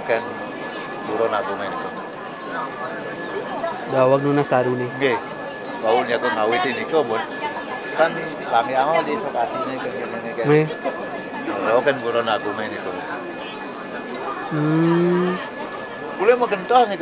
alio kan buron main itu. Dawag nun taru ni. Oke, bau niya tuh ngawit ini kok bon. Kan kami awal di lokasi ini kan ini kan. May. Kalau kan buron main itu. Hmm. Boleh mau gentos nih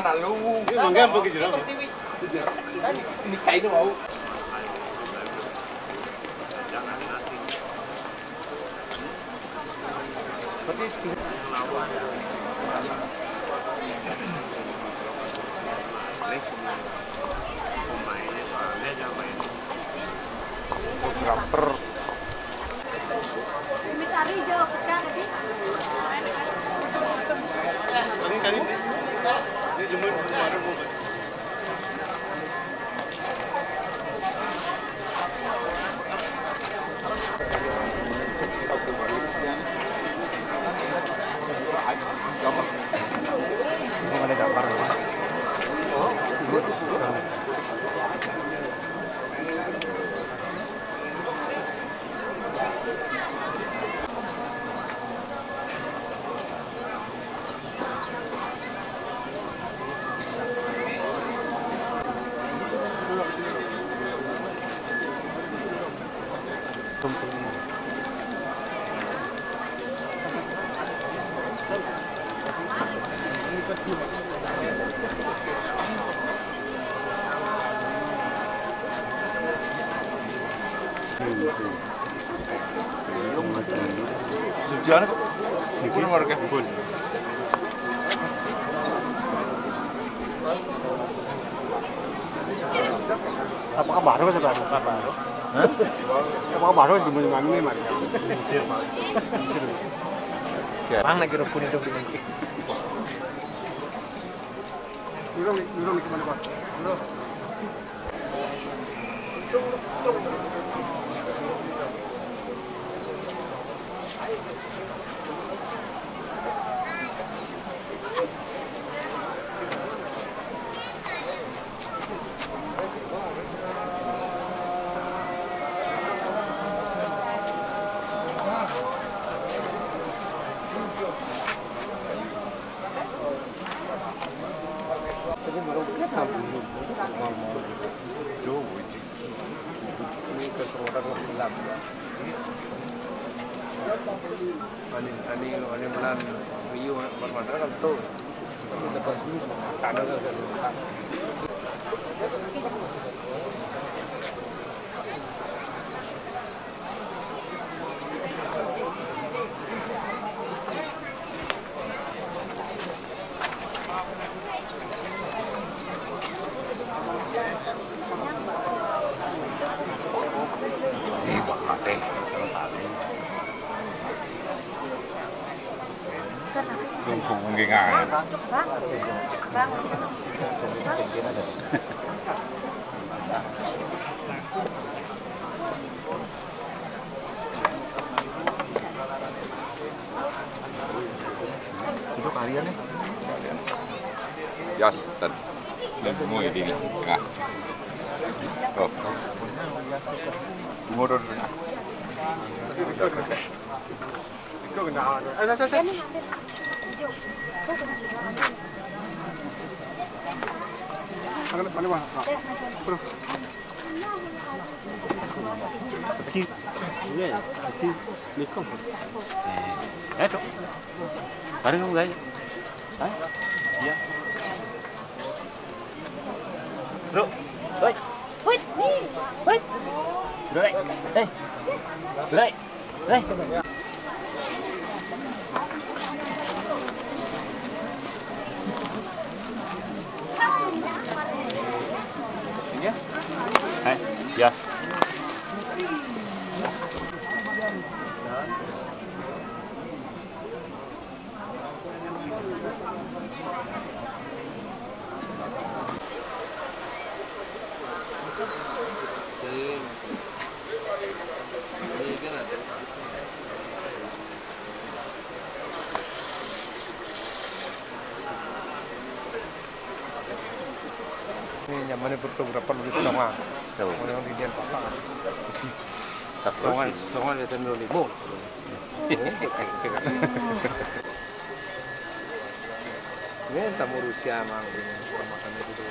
Jeroan lu. Mangga apa ke jero? Ini kain mau. Fotografer Kali kali. Dia cuma de muito barulho. 이 안에 오래 말할게 보여줘 아빠가 말하고 자도 아빠 말하고 아빠가 말하고 지금 막내 말이야. 막내 그런 분이 좀 있는 게 이런 이런 느낌 한번 이런 이쪽으로 이쪽으로 Ani ani ani bulan Minggu bermata kan tu dapat tanah kan. Yung sungguh semua di tengah. 这个拿着，哎，来来来。അങ്ങനെ പണി വേണം Aquí, mira, aquí, mi compa. Eh, esto. Paren un gallo. ¿Eh? Ya. Bro, ¡Ay! ¡Ay! ¡Ay! ¡Ay! ¡Ay! ¡Ay! ¡Ay! Ini nyamannya fotografer nulis nama. Tuh, Orang di dia pasangan. satu. Songan, songan dia sambil limo. Ini tamu Rusia mang makan itu.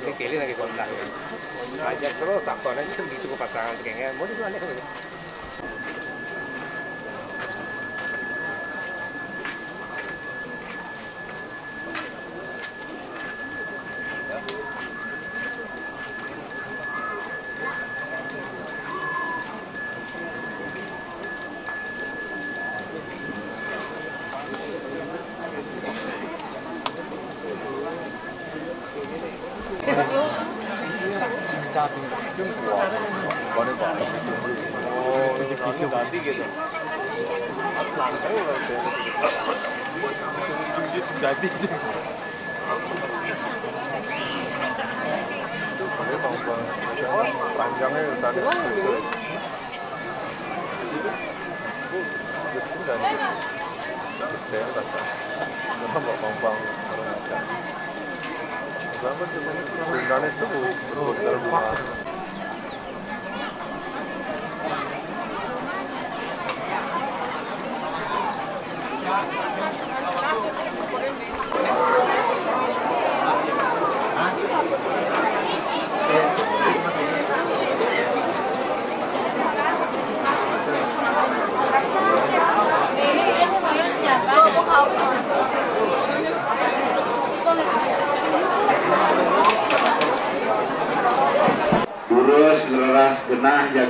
Ini kali lagi kontak. Ajak terus tak konek sendiri cukup pasangan kayaknya. Mau di mana 嘉宾，中国啊，我哋話，哦，你哋見到啲嘅就，難睇喎，仲要大啲啫。你放過，反正喺度打啲對對。日本人，第一特產，有乜放放，有乜特產？కాబట్టి దాని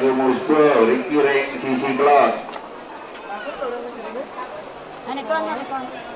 lagu Musgo, Ricky Reng, Sisi Klot. Anak.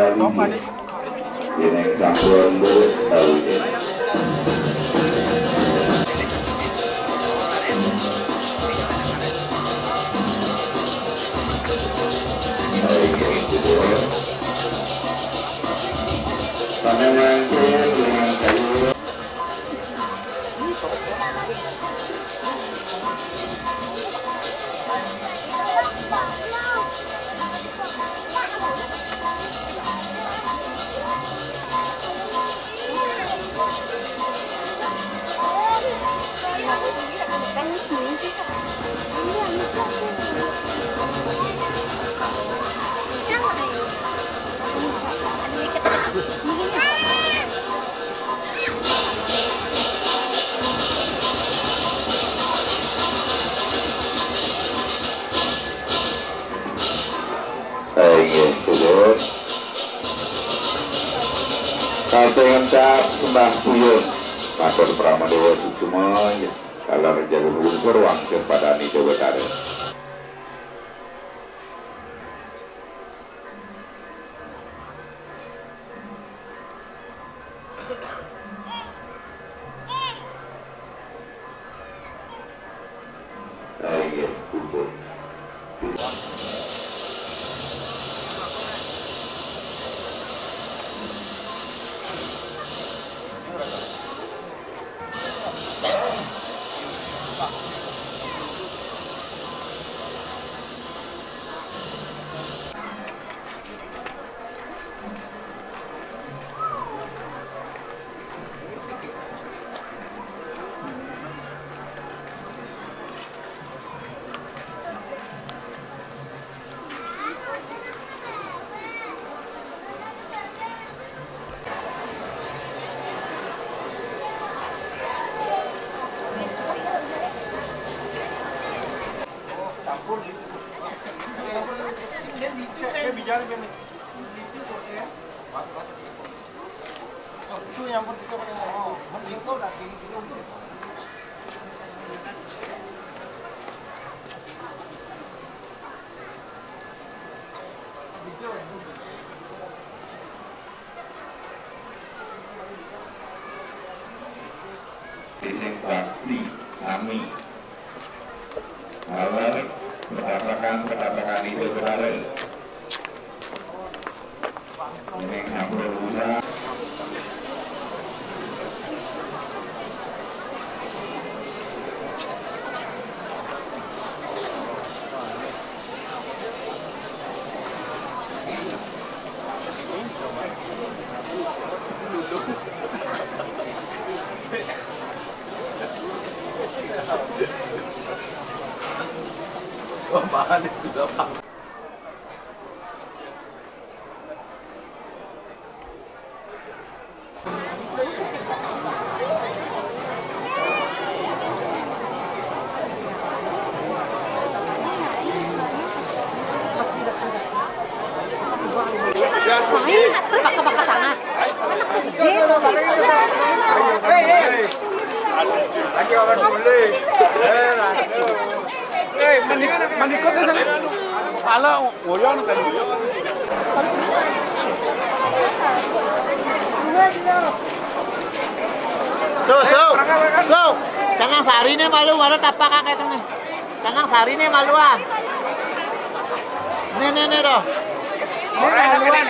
para Lili. Tienen campo Katengan cap sembah. Matur Pramadewa Sucumanya. Kalau menjaga unsur ruang kepada ni Dewa Não. Canang sari ni malu ah. Ni ni ni doh. Ni malu ah.